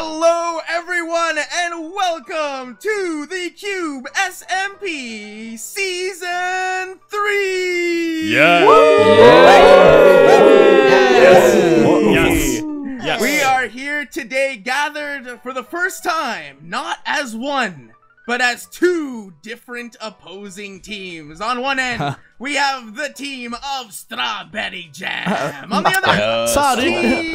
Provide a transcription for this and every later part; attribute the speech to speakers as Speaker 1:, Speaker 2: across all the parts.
Speaker 1: Hello, everyone, and welcome to the Cube SMP Season 3!
Speaker 2: Yeah.
Speaker 3: Yes.
Speaker 2: Yes.
Speaker 1: We are here today gathered for the first time, not as one, but as two different opposing teams. On one end, we have the team of Strawberry Jam. Uh, on the other end,
Speaker 3: Sorry.
Speaker 1: team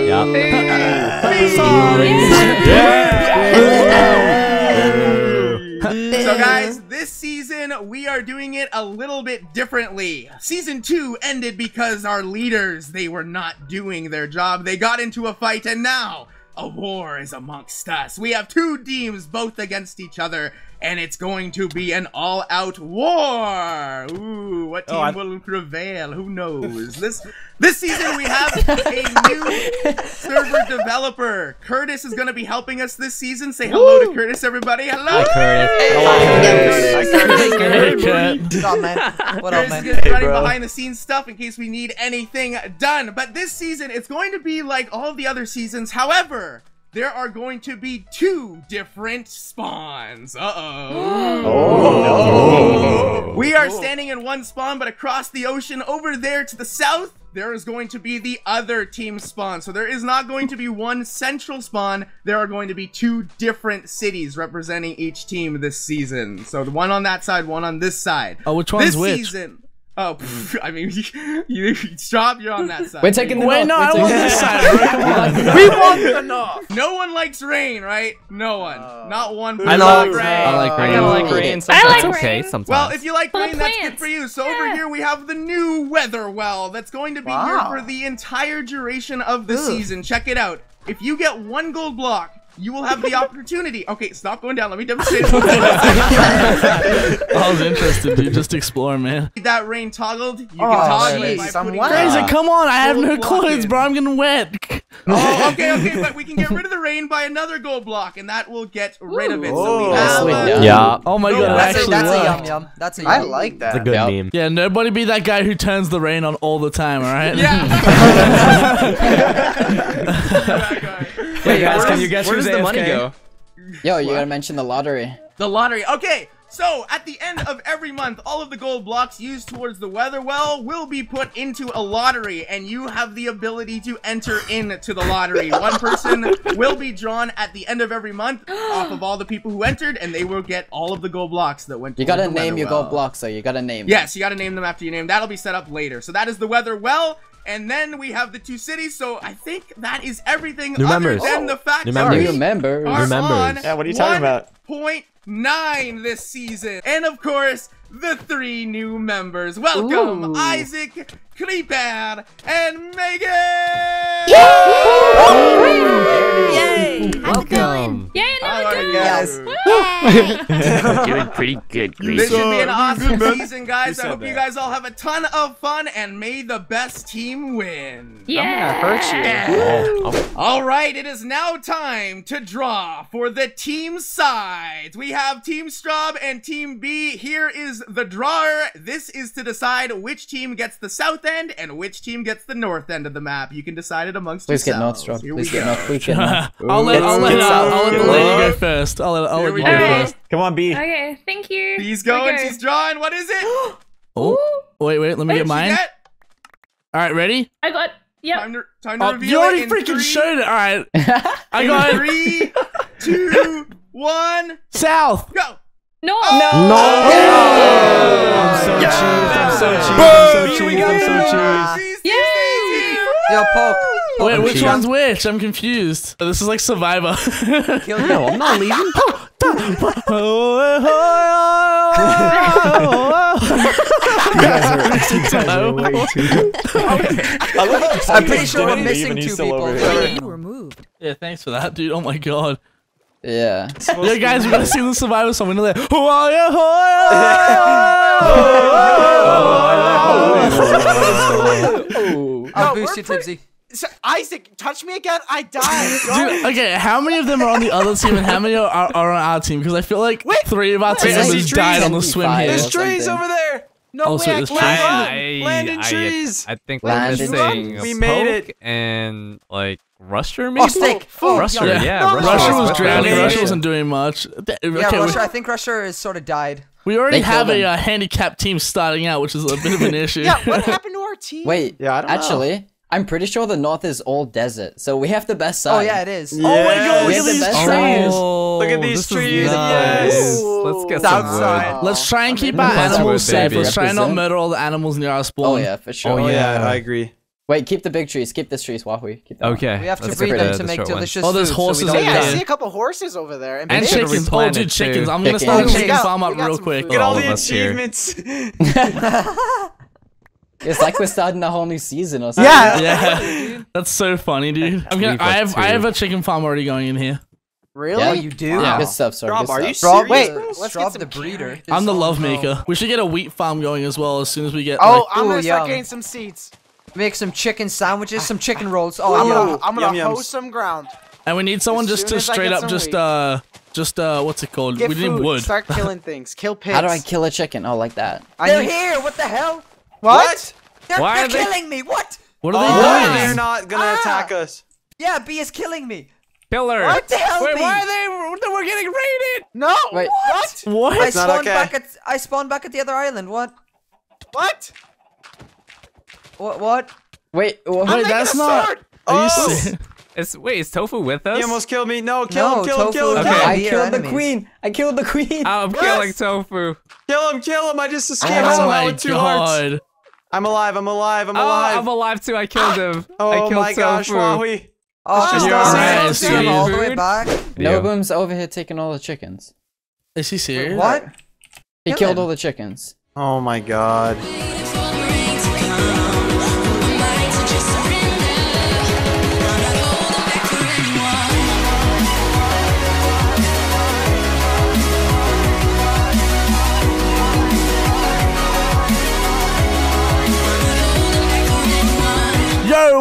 Speaker 1: So guys, this season we are doing it a little bit differently. Season 2 ended because our leaders, they were not doing their job. They got into a fight and now a war is amongst us. We have two teams both against each other and it's going to be an all-out war. Ooh, what team
Speaker 2: Oh,
Speaker 1: will prevail? Who knows? This this season we have a new server developer. Curtis is going to be helping us this season. Say hello to Curtis, everybody. Hello.
Speaker 3: curtis Hey, Kurt.
Speaker 4: What up, man? What up,
Speaker 1: Curtis is
Speaker 4: man?
Speaker 1: going to be running
Speaker 2: bro.
Speaker 1: behind the scenes stuff in case we need anything done. But this season, it's going to be like all the other seasons. However, there are going to be two different spawns. Uh-oh.
Speaker 2: Oh, oh.
Speaker 1: We are standing in one spawn, but across the ocean over there to the south, there is going to be the other team spawn. So there is not going to be one central spawn. There are going to be two different cities representing each team this season. So the one on that side, one on this side.
Speaker 3: Oh, which one's
Speaker 1: this
Speaker 3: which?
Speaker 1: season. Oh, pff, I mean, you, you stop. You're on that side.
Speaker 4: We're taking the
Speaker 3: Wait,
Speaker 4: north.
Speaker 3: no,
Speaker 4: We're
Speaker 3: I
Speaker 4: taking
Speaker 3: want
Speaker 4: the
Speaker 3: this
Speaker 4: north.
Speaker 3: side,
Speaker 4: we want the north.
Speaker 1: No one likes rain, right? No one. Not one.
Speaker 2: I love
Speaker 1: likes
Speaker 2: rain.
Speaker 3: I like
Speaker 4: Uh,
Speaker 3: rain.
Speaker 2: I kinda like rain
Speaker 5: I like
Speaker 6: It's okay
Speaker 5: rain.
Speaker 6: sometimes.
Speaker 1: Well, if you like
Speaker 5: Full
Speaker 1: rain, that's good for you. So over here we have the new weather well that's going to be
Speaker 4: Wow.
Speaker 1: here for the entire duration of the
Speaker 4: Ugh.
Speaker 1: season. Check it out. If you get one gold block, you will have the opportunity. Okay, stop going down. Let me demonstrate.
Speaker 3: I was interested, dude. Just explore, man.
Speaker 1: that rain toggled. You can
Speaker 4: Oh,
Speaker 1: toggle
Speaker 4: there
Speaker 1: it
Speaker 4: it
Speaker 1: by
Speaker 4: is.
Speaker 3: Crazy, come on. I have no
Speaker 1: Gold
Speaker 3: clothes,
Speaker 1: in.
Speaker 3: bro. I'm getting wet.
Speaker 1: Oh, okay, okay, but we can get rid of the rain by another gold block, and that will get rid of it. So we have.
Speaker 4: Sweet,
Speaker 1: uh,
Speaker 4: yeah.
Speaker 6: yeah.
Speaker 3: Oh my
Speaker 1: No,
Speaker 3: god, it
Speaker 4: That's a,
Speaker 3: actually
Speaker 4: that's a yum yum. That's a yum.
Speaker 7: I like that.
Speaker 6: It's a good
Speaker 4: Yep.
Speaker 6: meme.
Speaker 3: Yeah, nobody be that guy who turns the rain on all the time, alright?
Speaker 1: Yeah.
Speaker 6: Hey guys,
Speaker 2: Where
Speaker 6: can
Speaker 2: does-
Speaker 6: you guess
Speaker 2: where
Speaker 6: who's
Speaker 2: does the money go?
Speaker 4: Yo, you gotta mention the lottery.
Speaker 1: The lottery. Okay, so at the end of every month, all of the gold blocks used towards the weather well will be put into a lottery, and you have the ability to enter into the lottery. One person will be drawn at the end of every month off of all the people who entered, and they will get all of the gold blocks that went.
Speaker 4: You gotta
Speaker 1: the
Speaker 4: name your
Speaker 1: well.
Speaker 4: gold blocks, though. You gotta name.
Speaker 1: Yes, you gotta name them after your name. That'll be set up later. So that is the weather well. And then we have the two cities, so I think that is everything
Speaker 6: New
Speaker 1: other
Speaker 6: members.
Speaker 1: than the fact
Speaker 6: New
Speaker 1: that
Speaker 4: them.
Speaker 1: we
Speaker 4: New members.
Speaker 1: are
Speaker 6: members.
Speaker 1: on
Speaker 2: Yeah, what are you talking about?
Speaker 1: 1.9 this season. And of course, the three new members. Welcome,
Speaker 4: Ooh.
Speaker 1: Isaac, Creeper, and Megan!
Speaker 5: Yay!
Speaker 6: Welcome.
Speaker 5: Yay,
Speaker 1: How
Speaker 5: another
Speaker 1: are
Speaker 5: good
Speaker 1: you
Speaker 4: Yes.
Speaker 6: Doing pretty good,
Speaker 1: This should be an awesome
Speaker 2: man.
Speaker 1: season, guys. I
Speaker 2: said
Speaker 1: hope you guys all have a ton of fun and may the best team win.
Speaker 5: Yeah.
Speaker 6: Oh, oh,
Speaker 1: All right, it is now time to draw for the team sides. We have Team Straub and Team Bee. Here is the drawer. This is to decide which team gets the south end and which team gets the north end of the map. You can decide it amongst
Speaker 4: Please get
Speaker 1: yourselves.
Speaker 4: north, Straub.
Speaker 1: Here
Speaker 4: Please
Speaker 1: we
Speaker 4: get
Speaker 1: go.
Speaker 4: north. Please get north.
Speaker 3: I'll let, I'll let,
Speaker 2: Get
Speaker 3: uh. I'll let the lady go first. I'll let, I'll
Speaker 1: Here
Speaker 3: let you go
Speaker 1: go.
Speaker 3: first.
Speaker 2: Come on, Bee.
Speaker 5: Okay, thank you.
Speaker 1: He's going.
Speaker 5: Okay.
Speaker 1: She's drawing. What is it?
Speaker 3: Oh, wait, wait. Let me
Speaker 1: What
Speaker 3: get
Speaker 1: she
Speaker 3: mine.
Speaker 1: get?
Speaker 3: All right, ready?
Speaker 5: I got. Yep.
Speaker 1: Time to, time to
Speaker 3: Oh,
Speaker 1: reveal
Speaker 3: you already
Speaker 1: it in
Speaker 3: freaking
Speaker 1: three,
Speaker 3: showed it. All right. I
Speaker 1: in
Speaker 3: got it.
Speaker 1: three, two, one,
Speaker 3: South.
Speaker 1: go.
Speaker 5: No. No.
Speaker 3: I'm so cheesed. I'm so cheesed. I'm so cheesed. I'm so cheesed.
Speaker 1: These-
Speaker 5: Yay!
Speaker 1: these- these-
Speaker 4: Yo, poke.
Speaker 3: Wait, which
Speaker 6: cheesed.
Speaker 3: one's which? I'm confused. Oh, this is like Survivor.
Speaker 6: no, I'm not leaving.
Speaker 2: I love how excited
Speaker 4: I'm pretty sure we're missing two people.
Speaker 8: You were moved.
Speaker 3: yeah, thanks for that, dude. Oh my god.
Speaker 4: Yeah.
Speaker 3: Yo, guys, we gotta sing the Survivor song. We're gonna like, oh, yeah, oh,
Speaker 4: I'll boost you, Tipsy.
Speaker 7: So, Isaac, touch me again. I die.
Speaker 3: Dude, okay, how many of them are on the other team and how many are, are, are on our team? Because I feel like
Speaker 7: Wait,
Speaker 3: three of our team
Speaker 7: wait, I
Speaker 3: members died on the swim here.
Speaker 7: There's
Speaker 4: or
Speaker 7: trees over there. No
Speaker 3: Oh,
Speaker 7: way.
Speaker 3: so
Speaker 7: I
Speaker 3: there's
Speaker 7: climbed
Speaker 3: trees.
Speaker 7: up. Land in trees.
Speaker 6: I think
Speaker 4: Land
Speaker 6: we're
Speaker 4: in
Speaker 6: missing.
Speaker 7: We made it.
Speaker 6: and like Rusher maybe?
Speaker 7: Oh, steak. Oh,
Speaker 6: Rusher,
Speaker 7: yeah.
Speaker 6: yeah.
Speaker 7: No,
Speaker 6: Rusher,
Speaker 3: Rusher was
Speaker 6: with
Speaker 3: drowning.
Speaker 6: the-
Speaker 3: Rusher wasn't doing much. Th-
Speaker 7: Yeah,
Speaker 3: okay, we-
Speaker 7: Rusher. I think Rusher has sort of died.
Speaker 3: we, already
Speaker 4: They
Speaker 3: have a
Speaker 4: him.
Speaker 3: uh, handicapped team starting out, which is a bit of an issue.
Speaker 7: Yeah, what happened to our team?
Speaker 4: Wait,
Speaker 2: Yeah, I don't know.
Speaker 4: Actually, I'm pretty sure the north is all desert, so we have the best side.
Speaker 7: Oh yeah, it is.
Speaker 3: Oh my god,
Speaker 4: We
Speaker 3: look
Speaker 4: have
Speaker 3: at
Speaker 4: the
Speaker 3: these
Speaker 4: best
Speaker 3: trees.
Speaker 6: Oh,
Speaker 2: Look at
Speaker 6: oh, these
Speaker 2: trees,
Speaker 6: Nice.
Speaker 2: yes.
Speaker 6: Let's get
Speaker 7: It's
Speaker 6: some
Speaker 7: outside.
Speaker 6: wood.
Speaker 3: Let's try and keep our animals
Speaker 6: wood,
Speaker 3: safe.
Speaker 6: baby.
Speaker 3: Let's try and not murder all the animals near our oh, spawn.
Speaker 4: Oh yeah, for sure.
Speaker 2: Oh yeah,
Speaker 6: yeah.
Speaker 2: I agree.
Speaker 4: Wait, keep the big trees. Keep this trees, Huahwi. Keep that one.
Speaker 6: Okay.
Speaker 7: We have to
Speaker 6: let's
Speaker 7: breed them
Speaker 6: the-
Speaker 7: to
Speaker 6: the
Speaker 7: make
Speaker 6: short one.
Speaker 7: delicious
Speaker 3: Oh, there's
Speaker 7: food, so we
Speaker 3: horses
Speaker 7: don't
Speaker 3: over
Speaker 7: yeah, I see a couple horses over there. And,
Speaker 3: And chickens. Oh,
Speaker 6: replanted
Speaker 3: dude, chickens.
Speaker 6: too.
Speaker 3: I'm gonna
Speaker 4: Chickens.
Speaker 3: start a
Speaker 4: Oh,
Speaker 3: chicken farm up real quick.
Speaker 7: food.
Speaker 2: Get all
Speaker 6: all
Speaker 2: the
Speaker 6: of us here.
Speaker 2: achievements.
Speaker 4: It's like we're starting a whole new season or something.
Speaker 7: Yeah.
Speaker 3: Yeah, that's so funny, dude. I'm gonna. I
Speaker 6: us
Speaker 3: have. I have a chicken farm already going in here.
Speaker 7: Really?
Speaker 4: Yeah.
Speaker 7: You do?
Speaker 3: Yeah.
Speaker 4: Good stuff, Sorry.
Speaker 2: Rob,
Speaker 4: good
Speaker 2: are you
Speaker 4: stuff.
Speaker 7: Straw,
Speaker 2: serious?
Speaker 7: wait, let's
Speaker 2: Let's
Speaker 7: Straw
Speaker 2: get
Speaker 7: the breeder.
Speaker 3: I'm the
Speaker 7: Oh,
Speaker 3: love maker. We should get a wheat farm going as well as soon as we get.
Speaker 7: Oh,
Speaker 3: like-
Speaker 7: I'm gonna Ooh, start yum. getting some seeds. Make some chicken sandwiches, some chicken rolls. Oh,
Speaker 2: I'm
Speaker 7: I'm
Speaker 2: gonna-
Speaker 7: gonna, I'm gonna
Speaker 2: Yum, yums.
Speaker 7: hoe some ground.
Speaker 3: and we need someone
Speaker 7: as
Speaker 3: just to straight up just
Speaker 7: wheat.
Speaker 3: uh just uh what's it called?
Speaker 7: Get
Speaker 3: we
Speaker 7: food.
Speaker 3: need wood.
Speaker 7: Start killing things. Kill pigs.
Speaker 4: How do I kill a chicken? Oh, like that.
Speaker 7: I
Speaker 8: They're here. What the hell?
Speaker 7: What?
Speaker 8: They're,
Speaker 6: Why
Speaker 8: they're
Speaker 6: are they-
Speaker 8: killing me. What?
Speaker 3: What
Speaker 2: Oh,
Speaker 3: are they doing?
Speaker 2: they're not gonna
Speaker 8: Ah.
Speaker 2: attack us.
Speaker 8: Yeah, Bee is killing me.
Speaker 6: Killer.
Speaker 8: What the hell?
Speaker 3: Wait,
Speaker 8: Bee?
Speaker 3: why are they? We're getting raided.
Speaker 7: No.
Speaker 4: Wait.
Speaker 7: What?
Speaker 3: What?
Speaker 8: I
Speaker 2: not
Speaker 8: spawned
Speaker 2: okay.
Speaker 8: back at I spawned back at the other island. What?
Speaker 7: What?
Speaker 8: What? What?
Speaker 4: Wait, wha-
Speaker 3: Wait, that's
Speaker 7: a
Speaker 3: not.
Speaker 7: sword.
Speaker 3: Are you
Speaker 2: Oh!
Speaker 3: serious?
Speaker 6: Is, wait, is Tofuu with us?
Speaker 2: He almost killed me. No, kill
Speaker 8: No,
Speaker 2: him, kill him, kill him,
Speaker 8: Tofuu-
Speaker 2: kill him.
Speaker 4: I
Speaker 8: Be our
Speaker 4: killed the queen. I killed the queen.
Speaker 6: I'm
Speaker 7: Yes.
Speaker 6: killing Tofuu.
Speaker 2: Kill him, kill him. I just escaped
Speaker 3: Oh
Speaker 2: somehow
Speaker 3: my
Speaker 2: with two hearts.
Speaker 3: God.
Speaker 2: I'm alive, I'm alive, I'm
Speaker 6: Oh,
Speaker 2: alive.
Speaker 6: I'm alive too. I killed him. I
Speaker 2: oh
Speaker 6: killed
Speaker 2: my gosh,
Speaker 6: Tofuu.
Speaker 2: Huahwi.
Speaker 8: Oh,
Speaker 2: Just
Speaker 6: You're
Speaker 2: don't
Speaker 6: right,
Speaker 2: it.
Speaker 8: All the way back.
Speaker 4: NoBoom's over here taking all the chickens.
Speaker 3: Is he serious?
Speaker 8: What?
Speaker 4: He
Speaker 8: Kill
Speaker 4: killed
Speaker 8: him.
Speaker 4: all the chickens.
Speaker 2: Oh my god.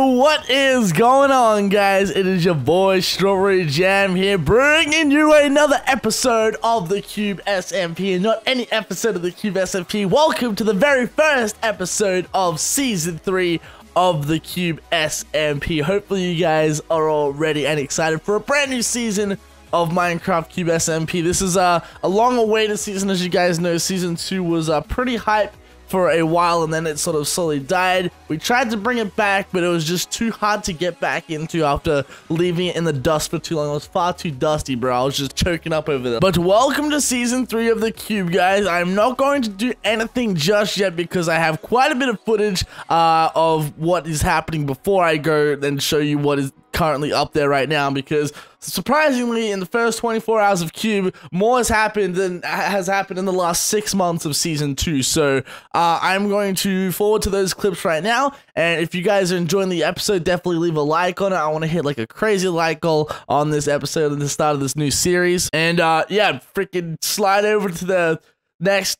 Speaker 3: What is going on, guys? It is your boy Strawberry Jam here, bringing you another episode of the Cube SMP, and not any episode of the Cube SMP. Welcome to the very first episode of season three of the Cube SMP. Hopefully, you guys are all ready and excited for a brand new season of Minecraft Cube SMP. This is uh, a long-awaited season, as you guys know. Season two was uh, pretty hype for a while and then it sort of slowly died. We tried to bring it back, but it was just too hard to get back into after leaving it in the dust for too long. It was far too dusty, bro. I was just choking up over there. But welcome to season three of the Cube, guys. I'm not going to do anything just yet because I have quite a bit of footage uh, of what is happening before I go and show you what is currently up there right now because surprisingly in the first 24 hours of cube more has happened than has happened in the last six months of season two. So uh, i'm going to forward to those clips right now. And if you guys are enjoying the episode definitely leave a like on it. I want to hit like a crazy like goal on this episode at the start of this new series. And uh yeah freaking slide over to the next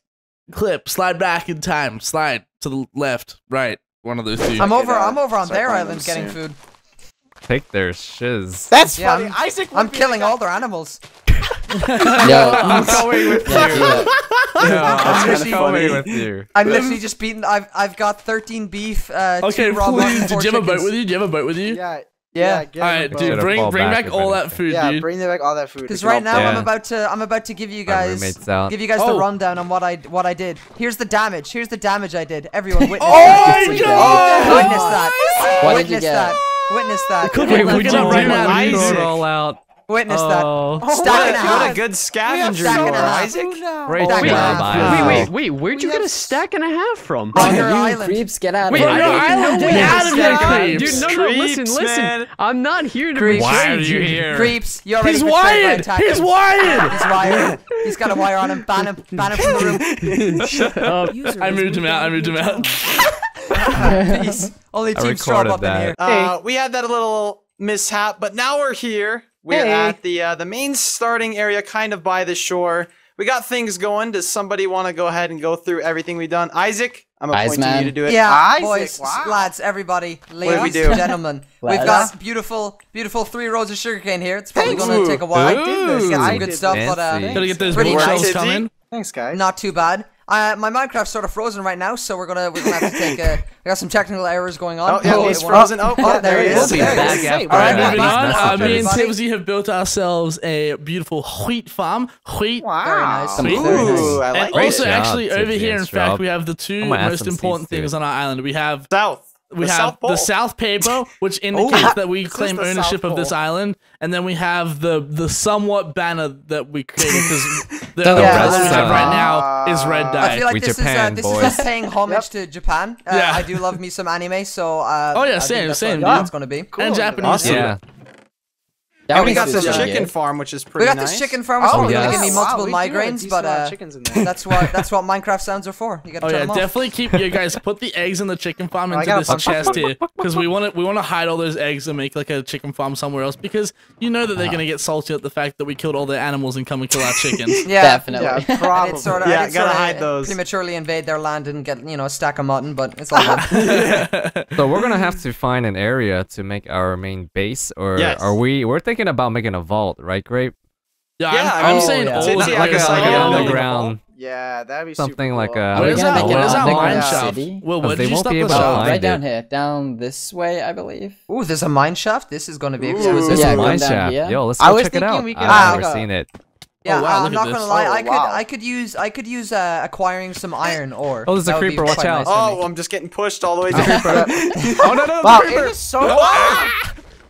Speaker 3: clip. Slide back in time. Slide to the left right. One of those two.
Speaker 8: I'm over. I'm over on
Speaker 2: Start
Speaker 8: their island getting
Speaker 2: soon.
Speaker 8: food.
Speaker 6: Take their shiz.
Speaker 7: That's
Speaker 8: Yeah,
Speaker 7: funny.
Speaker 8: I'm-
Speaker 7: Isaac.
Speaker 8: I'm killing
Speaker 7: like
Speaker 8: all their animals.
Speaker 4: Yo,
Speaker 6: I'm coming with you.
Speaker 4: yeah, do that.
Speaker 6: I'm
Speaker 2: kinda funny.
Speaker 6: with you.
Speaker 8: I'm literally just beaten. I've I've got 13 beef. Uh,
Speaker 3: okay
Speaker 8: two raw
Speaker 3: please did you have a boat with you do you have a boat with you
Speaker 7: Yeah.
Speaker 8: Yeah.
Speaker 7: get
Speaker 3: All
Speaker 7: him a
Speaker 3: right,
Speaker 7: boat.
Speaker 3: dude,
Speaker 6: Should've
Speaker 3: bring
Speaker 6: falled
Speaker 3: bring
Speaker 6: back
Speaker 3: back all that food,
Speaker 7: Yeah,
Speaker 3: dude.
Speaker 7: bring back all that food.
Speaker 8: Because right
Speaker 7: all
Speaker 8: now I'm about to I'm about to give you guys give you guys
Speaker 3: Oh.
Speaker 8: the rundown on what I what I did. Here's the damage. Here's the damage I did. Everyone witness.
Speaker 3: Oh
Speaker 8: that.
Speaker 3: my god!
Speaker 8: Witness that.
Speaker 4: What did you
Speaker 8: Witness
Speaker 4: get?
Speaker 8: that. Witness that.
Speaker 3: Cookie,
Speaker 6: Wait, what'd you do?
Speaker 3: right now,
Speaker 6: I
Speaker 3: dude.
Speaker 6: threw it
Speaker 2: Isaac.
Speaker 6: all out.
Speaker 8: Witness
Speaker 6: Oh.
Speaker 8: that. Stack
Speaker 2: What
Speaker 8: and a
Speaker 2: a, what a good scavenger you are,
Speaker 8: half.
Speaker 2: Isaac.
Speaker 6: Right
Speaker 8: Stack
Speaker 6: to
Speaker 8: and a half.
Speaker 9: Wait, wait, wait. Where'd you get a stack and a half from?
Speaker 8: On
Speaker 4: Oh,
Speaker 8: your
Speaker 4: you
Speaker 8: island.
Speaker 4: creeps, get out of
Speaker 9: Wait,
Speaker 4: here.
Speaker 9: I
Speaker 3: Bro,
Speaker 9: didn't
Speaker 3: I
Speaker 9: even know
Speaker 3: don't
Speaker 9: we
Speaker 3: get
Speaker 9: had
Speaker 3: out
Speaker 9: a
Speaker 3: of here,
Speaker 9: stack.
Speaker 3: creeps.
Speaker 9: Dude, no, no, listen,
Speaker 2: Creeps,
Speaker 9: listen.
Speaker 2: man.
Speaker 9: I'm not here to
Speaker 8: Creeps.
Speaker 9: betray
Speaker 6: Why are you
Speaker 9: you.
Speaker 6: here?
Speaker 8: Creeps. You're already
Speaker 3: He's
Speaker 8: betrayed by
Speaker 3: wired!
Speaker 8: attack
Speaker 3: He's
Speaker 8: him.
Speaker 3: wired!
Speaker 8: He's wired. He's got a wire on him. Ban him. Ban him from the room.
Speaker 3: I moved him out, I moved him out.
Speaker 8: Peace. Only
Speaker 6: I
Speaker 8: Team Straw
Speaker 6: recorded
Speaker 8: up in
Speaker 6: that.
Speaker 8: here.
Speaker 2: Uh, we had that little mishap, but now we're here. We're
Speaker 9: Hey.
Speaker 2: at the uh, the main starting area, kind of by the shore. We got things going. Does somebody want to go ahead and go through everything we've done? Isaac, I'm appointing
Speaker 4: Iceman.
Speaker 2: you to do it.
Speaker 8: Yeah,
Speaker 7: Isaac,
Speaker 8: boys,
Speaker 7: wow.
Speaker 8: lads, everybody,
Speaker 2: did
Speaker 8: ladies,
Speaker 2: we do?
Speaker 8: gentlemen. We've got beautiful, beautiful three rows of sugarcane here. It's probably going to take a while.
Speaker 6: I did this.
Speaker 8: Get
Speaker 7: I
Speaker 8: some good
Speaker 7: did
Speaker 8: stuff, but uh,
Speaker 6: Fancy.
Speaker 3: Gotta get those
Speaker 8: Pretty
Speaker 3: wood
Speaker 8: nice.
Speaker 3: coming.
Speaker 7: Thanks, guys.
Speaker 8: not too bad. Uh, my Minecraft's sort of frozen right now, so we're gonna we're gonna have to take a. We got some technical errors going on.
Speaker 2: Oh, yeah,
Speaker 8: Oh,
Speaker 2: he's frozen. Oh,
Speaker 8: Oh,
Speaker 2: yeah, there he
Speaker 8: We'll
Speaker 2: is.
Speaker 8: be
Speaker 2: There he
Speaker 8: back
Speaker 2: is.
Speaker 8: after
Speaker 3: All right,
Speaker 8: that.
Speaker 3: moving on. Uh, me and
Speaker 8: everybody.
Speaker 3: Timsy have built ourselves a beautiful wheat farm. Wheat.
Speaker 8: Very nice.
Speaker 3: Sweet.
Speaker 4: Very nice.
Speaker 2: Ooh, I
Speaker 3: And
Speaker 2: like
Speaker 6: Great
Speaker 3: also,
Speaker 2: it.
Speaker 6: job,
Speaker 3: actually, over here, in fact, we have the two
Speaker 6: I'm gonna add
Speaker 3: most important things on our island. We have
Speaker 2: South.
Speaker 3: We
Speaker 2: The
Speaker 3: have
Speaker 2: South
Speaker 3: the South Paper, which indicates that we claim ownership
Speaker 2: South
Speaker 3: of this
Speaker 2: Pole.
Speaker 3: island, and then we have the the somewhat banner that we created because the,
Speaker 4: The
Speaker 3: the
Speaker 8: red
Speaker 3: banner we have right now is red
Speaker 8: I
Speaker 3: dye.
Speaker 8: feel like
Speaker 6: We
Speaker 8: this
Speaker 6: Japan,
Speaker 8: is uh, this
Speaker 6: boys.
Speaker 8: is us paying homage to Japan. Uh,
Speaker 3: Yeah.
Speaker 8: I do love me some anime, so uh,
Speaker 3: Oh, yeah,
Speaker 8: I think
Speaker 3: same,
Speaker 8: that's
Speaker 3: same,
Speaker 8: What
Speaker 3: dude.
Speaker 8: it's gonna be.
Speaker 3: and Japanese
Speaker 2: Awesome.
Speaker 6: Yeah.
Speaker 4: That
Speaker 2: And we got this chicken farm, which is pretty. Nice.
Speaker 8: We got
Speaker 2: nice.
Speaker 8: this chicken farm, which
Speaker 7: Oh,
Speaker 8: is gonna give me multiple
Speaker 7: we do have a
Speaker 8: migraines, but uh,
Speaker 7: chickens in there.
Speaker 8: that's what that's what Minecraft sounds are for. You gotta
Speaker 3: Oh
Speaker 8: turn
Speaker 3: yeah,
Speaker 8: them off.
Speaker 3: definitely keep you guys put the eggs in the chicken farm into this chest here because we want to we want to hide all those eggs and make like a chicken farm somewhere else because you know that they're gonna get salty at the fact that we killed all their animals and come and kill our chickens.
Speaker 8: Yeah,
Speaker 4: Definitely.
Speaker 7: Yeah,
Speaker 8: I
Speaker 7: probably.
Speaker 8: did sort of,
Speaker 2: Yeah,
Speaker 8: I did
Speaker 2: gotta
Speaker 8: sorta
Speaker 2: hide those.
Speaker 8: Prematurely invade their land and get you know a stack of mutton, but it's all good.
Speaker 6: So we're gonna have to find an area to make our main base, or are we? We're thinking about making a vault, right, Grape?
Speaker 3: Yeah,
Speaker 2: Yeah,
Speaker 3: I'm, I'm
Speaker 4: oh,
Speaker 3: saying
Speaker 4: yeah.
Speaker 3: all
Speaker 2: Didn't
Speaker 3: of
Speaker 2: he
Speaker 3: it.
Speaker 2: like
Speaker 3: Like,
Speaker 2: a- like
Speaker 3: like
Speaker 2: a
Speaker 3: a-
Speaker 6: underground,
Speaker 7: Yeah, that'd be
Speaker 6: something
Speaker 7: super
Speaker 6: like
Speaker 7: cool.
Speaker 6: a.
Speaker 3: Where's
Speaker 4: Are we
Speaker 3: our,
Speaker 4: gonna make it
Speaker 3: where's
Speaker 4: a
Speaker 3: our
Speaker 4: big
Speaker 3: mine shaft? Well,
Speaker 6: Because
Speaker 3: where
Speaker 6: they
Speaker 3: did you
Speaker 6: won't
Speaker 3: stop
Speaker 6: be
Speaker 3: the
Speaker 6: able to
Speaker 3: shaft?
Speaker 6: Find
Speaker 4: right down here, down this way, I believe.
Speaker 8: Ooh, there's a mine shaft. This is gonna be
Speaker 7: Ooh.
Speaker 8: exquisite.
Speaker 6: This
Speaker 4: Yeah,
Speaker 6: is mine shaft. Yo, let's go check it out. I've never seen it.
Speaker 8: Yeah,
Speaker 3: Oh, wow,
Speaker 8: uh, I'm not gonna lie.
Speaker 7: Oh,
Speaker 8: I could
Speaker 7: wow.
Speaker 8: I could use I could use uh, acquiring some iron ore.
Speaker 6: Oh, there's a
Speaker 8: That would
Speaker 6: creeper, watch out.
Speaker 8: nice.
Speaker 2: Oh, I'm just getting pushed all the way to creeper.
Speaker 6: oh no no!
Speaker 7: Wow,
Speaker 6: the creeper.
Speaker 7: is so.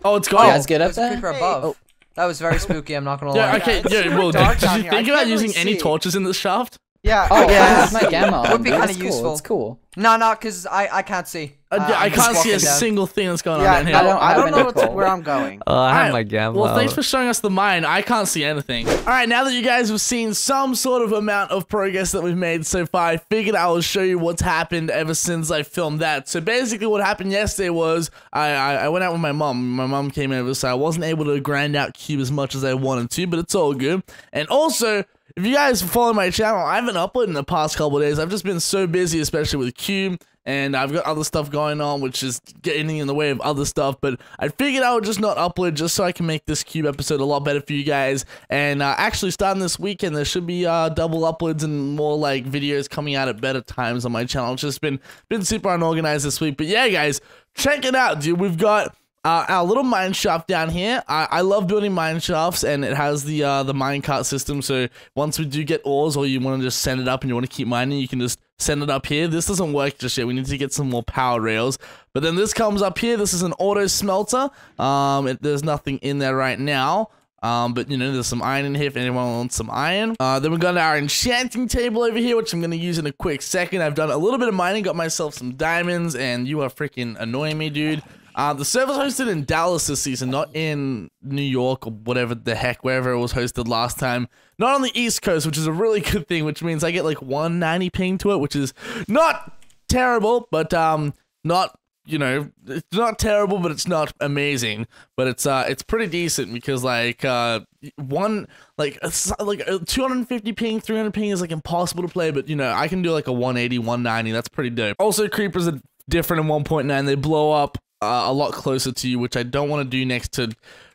Speaker 3: Oh, it's
Speaker 4: oh,
Speaker 3: gone.
Speaker 4: guys good up
Speaker 8: There's a
Speaker 4: there?
Speaker 8: creeper above. That was very spooky. I'm not gonna lie.
Speaker 3: Yeah,
Speaker 8: lie.
Speaker 3: okay,
Speaker 7: it's
Speaker 3: yeah,
Speaker 7: super
Speaker 3: well,
Speaker 7: dark
Speaker 3: did you think about
Speaker 7: can't
Speaker 3: using
Speaker 7: really
Speaker 3: any torches in this shaft?
Speaker 7: Yeah.
Speaker 4: Oh,
Speaker 8: Yeah.
Speaker 4: yeah, that's my gamma. on,
Speaker 8: Would be kinda
Speaker 4: cool,
Speaker 8: useful.
Speaker 4: It's cool.
Speaker 8: No, no, because I I can't see.
Speaker 3: Uh,
Speaker 8: Uh,
Speaker 3: I can't see a
Speaker 8: down.
Speaker 3: single thing that's going on
Speaker 7: Yeah,
Speaker 3: down here.
Speaker 7: no,
Speaker 4: I don't
Speaker 7: I don't know what's-
Speaker 4: coal.
Speaker 7: where I'm going.
Speaker 6: Oh, I have
Speaker 3: Alright,
Speaker 6: my gamma.
Speaker 3: Well, thanks for showing us the mine. I can't see anything. All right, now that you guys have seen some sort of amount of progress that we've made so far, I figured I will show you what's happened ever since I filmed that. So basically, what happened yesterday was I I, I went out with my mom. My mom came over, so I wasn't able to grind out cube as much as I wanted to, but it's all good. And also. If you guys follow my channel, I haven't uploaded in the past couple days. I've just been so busy, especially with Cube, and I've got other stuff going on, which is getting in the way of other stuff. But I figured I would just not upload just so I can make this Cube episode a lot better for you guys. And uh, actually, starting this weekend, there should be uh, double uploads and more like videos coming out at better times on my channel. It's just been been super unorganized this week. But yeah, guys, check it out, dude. We've got uh, our little mine shaft down here. I, I love building mine shafts, and it has the uh, the mine cart system. So once we do get ores, or you want to just send it up and you want to keep mining, you can just send it up here. This doesn't work just yet. We need to get some more power rails. But then this comes up here. This is an auto smelter. Um, it, there's nothing in there right now. Um, but you know, there's some iron in here if anyone wants some iron. Uh, then we got our enchanting table over here, which I'm gonna use in a quick second. I've done a little bit of mining, got myself some diamonds, and you are freaking annoying me, dude. Uh, the server's hosted in Dallas this season, not in New York or whatever the heck, wherever it was hosted last time. Not on the East Coast, which is a really good thing, which means I get like 190 ping to it, which is not terrible, but um, not you know, it's not terrible, but it's not amazing. But it's uh, it's pretty decent because like uh, one like like a 250 ping, 300 ping is like impossible to play. But you know, I can do like a 180, 190. That's pretty dope. Also, creepers are different in 1.9. They blow up uh, a lot closer to you, which I don't want to do next to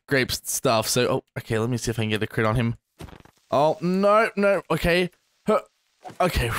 Speaker 3: Grape's stuff. So, oh, okay, let me see if I can get a crit on him. Oh no, no, okay. Okay.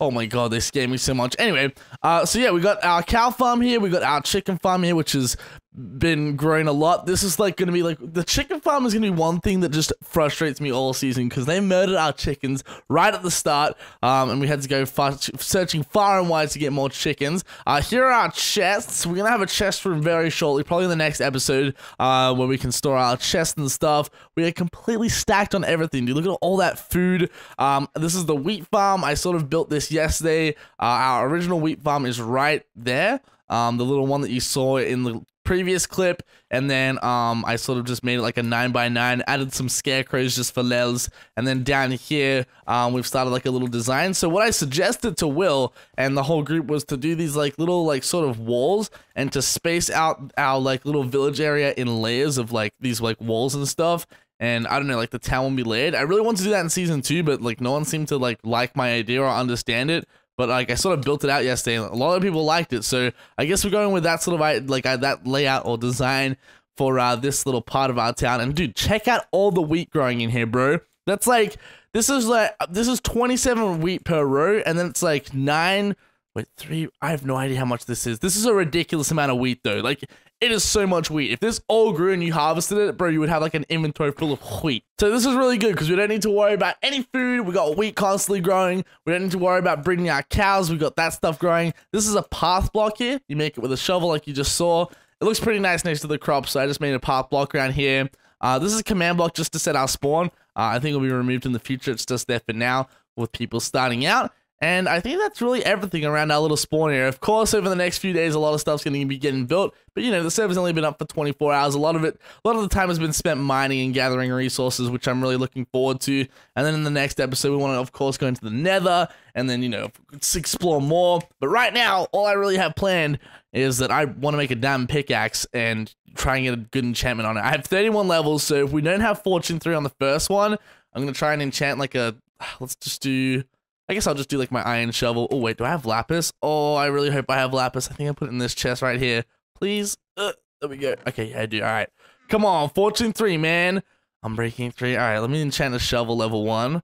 Speaker 3: Oh my god, they scare me so much. Anyway, uh, so yeah, we got our cow farm here. We got our chicken farm here, which has been growing a lot. This is like gonna be like the chicken farm is gonna be one thing that just frustrates me all season because they murdered our chickens right at the start, um, and we had to go far, searching far and wide to get more chickens. Uh, here are our chests. We're gonna have a chest room very shortly, probably in the next episode, uh, where we can store our chests and stuff. We are completely stacked on everything, dude. Look at all that food. Um, this is the wheat farm. I sort of built this yesterday. Uh, our original wheat farm is right there. Um, the little one that you saw in the previous clip, and then um, I sort of just made it like a nine by nine, added some scarecrows just for lels, and then down here um, we've started like a little design. So what I suggested to Will and the whole group was to do these like little like sort of walls and to space out our like little village area in layers of like these like walls and stuff. And I don't know, like the town will be layered. I really want to do that in season two, but like no one seemed to like like my idea or understand it. But like I sort of built it out yesterday, and a lot of people liked it. So I guess we're going with that sort of like that layout or design for uh, this little part of our town. And dude, check out all the wheat growing in here, bro. That's like this is like this is 27 wheat per row, and then it's like nine. Wait, three. I have no idea how much this is. This is a ridiculous amount of wheat, though. Like, it is so much wheat. If this all grew and you harvested it, bro, you would have like an inventory full of wheat. So this is really good because we don't need to worry about any food. We got wheat constantly growing. We don't need to worry about breeding our cows. We got that stuff growing. This is a path block here. You make it with a shovel, like you just saw. It looks pretty nice next to the crop. So I just made a path block around here. Uh, this is a command block just to set our spawn. Uh, I think it'll be removed in the future. It's just there for now with people starting out. And I think that's really everything around our little spawn area. Of course, over the next few days, a lot of stuff's going to be getting built. But you know, the server's only been up for 24 hours. A lot of it, a lot of the time has been spent mining and gathering resources, which I'm really looking forward to. And then in the next episode, we want to, of course, go into the Nether and then you know explore more. But right now, all I really have planned is that I want to make a damn pickaxe and try and get a good enchantment on it. I have 31 levels, so if we don't have Fortune 3 on the first one, I'm gonna try and enchant like a. Let's just do. I guess I'll just do like my iron shovel. Oh wait, do I have lapis? Oh, I really hope I have lapis. I think I put it in this chest right here. Please. Uh, there we go. Okay, yeah, I do. All right. Come on, fortune three, man. I'm breaking three. All right, let me enchant a shovel level one.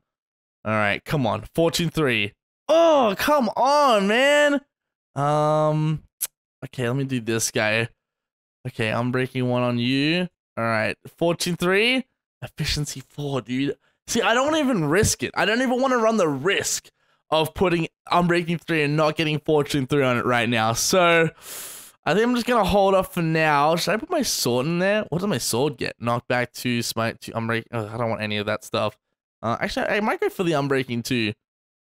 Speaker 3: All right, come on, fortune three. Oh, come on, man. Um. Okay, let me do this guy. Okay, I'm breaking one on you. All right, fortune three, efficiency four, dude. See, I don't even risk it. I don't even want to run the risk of putting Unbreaking 3 and not getting Fortune 3 on it right now. So, I think I'm just going to hold off for now. Should I put my sword in there? What does my sword get? Knockback 2, Smite 2, Unbreaking. Oh, I don't want any of that stuff. Uh, actually, I might go for the Unbreaking 2.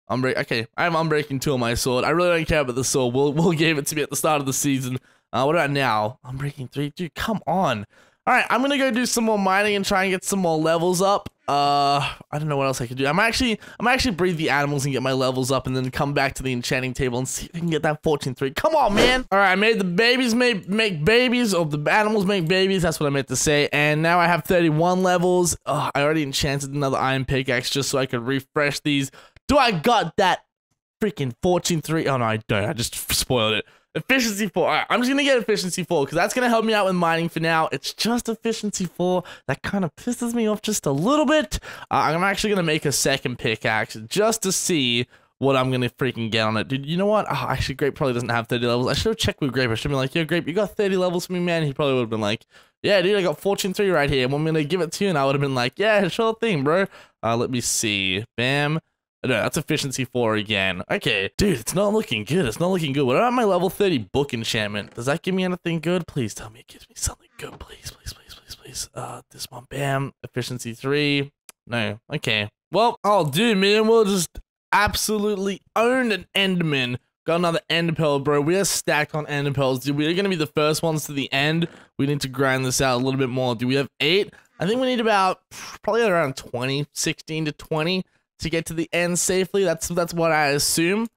Speaker 3: Unbreak. Okay, I have Unbreaking 2 on my sword. I really don't care about the sword. We'll, we'll give it to me at the start of the season. Uh, what about now? Unbreaking 3? Dude, come on. All right, I'm gonna go do some more mining and try and get some more levels up. Uh, I don't know what else I could do. I'm actually, I'm actually breed the animals and get my levels up, and then come back to the enchanting table and see if I can get that fortune three. Come on, man! All right, I made the babies make make babies, or the animals make babies. That's what I meant to say. And now I have 31 levels. Oh, I already enchanted another iron pickaxe just so I could refresh these. Do I got that freaking fortune three? Oh no, I don't. I just spoiled it. Efficiency 4. All right, I'm just going to get efficiency 4 because that's going to help me out with mining for now. It's just efficiency 4. That kind of pisses me off just a little bit. Uh, I'm actually going to make a second pickaxe just to see what I'm going to freaking get on it. Dude, you know what? Oh, actually, Grape probably doesn't have 30 levels. I should have checked with Grape. I should have been like, yo, Grape, you got 30 levels for me, man? He probably would have been like, yeah, dude, I got Fortune 3 right here. I'm going to give it to you. And I would have been like, yeah, sure thing, bro. Uh, let me see. Bam. No, that's efficiency 4 again. Okay, dude, it's not looking good. It's not looking good. What about my level 30 book enchantment? Does that give me anything good? Please tell me it gives me something good. Please, please, please, please, please. Uh, this one, bam. Efficiency 3. No, okay. Well, oh, dude, man, we'll just absolutely own an Enderman. Got another Ender Pearl, bro. We are stacked on Ender Pearls, dude. We're going to be the first ones to the end. We need to grind this out a little bit more. Do we have eight? I think we need about probably around 20, 16 to 20 to get to the end safely. That's that's what I assume.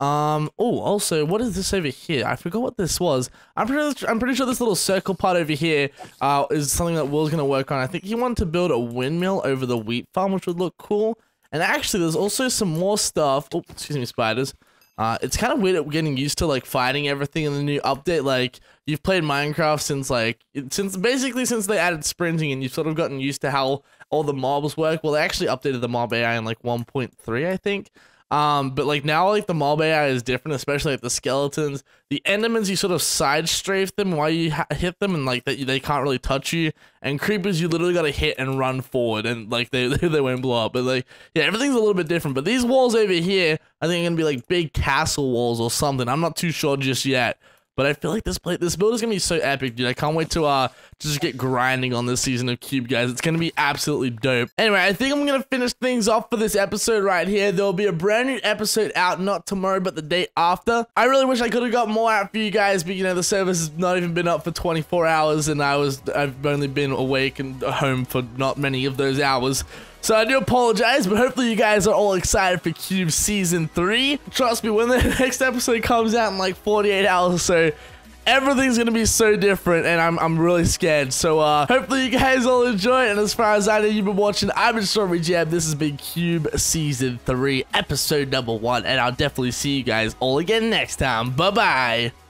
Speaker 3: Um. Oh, also, what is this over here? I forgot what this was. I'm pretty. I'm pretty sure this little circle part over here uh, is something that Will's gonna work on. I think he wanted to build a windmill over the wheat farm, which would look cool. And actually, there's also some more stuff. Oh, excuse me, spiders. Uh, it's kind of weird getting used to like fighting everything in the new update. Like you've played Minecraft since like since basically since they added sprinting, and you've sort of gotten used to how all the mobs work. Well, they actually updated the mob AI in like 1.3, I think. Um, but like now, like the mob AI is different, especially like the skeletons. The endermans, you sort of side strafe them while you hit them, and like that they can't really touch you. And creepers, you literally gotta hit and run forward, and like they they won't blow up. But like yeah, everything's a little bit different. But these walls over here, I think are gonna be like big castle walls or something. I'm not too sure just yet. But I feel like this play, this build is gonna be so epic, dude. I can't wait to uh just get grinding on this season of Cube, guys. It's gonna be absolutely dope. Anyway, I think I'm gonna finish things off for this episode right here. There'll be a brand new episode out not tomorrow, but the day after. I really wish I could have got more out for you guys, but you know the service has not even been up for 24 hours, and I was I've only been awake and home for not many of those hours. So I do apologize, but hopefully you guys are all excited for Cube Season 3. Trust me, when the next episode comes out in like 48 hours or so, everything's gonna be so different and I'm, I'm really scared. So uh hopefully you guys all enjoy it and as far as I know you've been watching I've been Strawberry Jam. This has been Cube Season 3 episode number 1 and I'll definitely see you guys all again next time. Bye bye